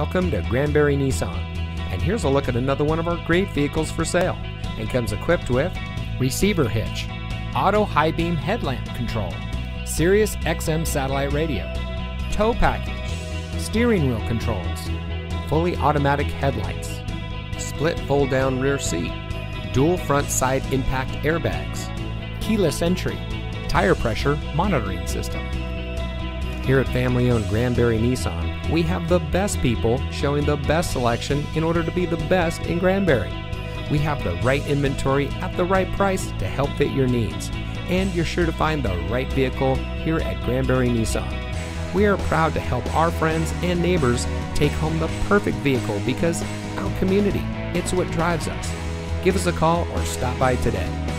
Welcome to Granbury Nissan. And here's a look at another one of our great vehicles for sale. And comes equipped with receiver hitch, auto high beam headlamp control, Sirius XM satellite radio, tow package, steering wheel controls, fully automatic headlights, split fold down rear seat, dual front side impact airbags, keyless entry, tire pressure monitoring system. Here at family owned Granbury Nissan, we have the best people showing the best selection in order to be the best in Granbury. We have the right inventory at the right price to help fit your needs, and you're sure to find the right vehicle here at Granbury Nissan. We are proud to help our friends and neighbors take home the perfect vehicle because our community, it's what drives us. Give us a call or stop by today.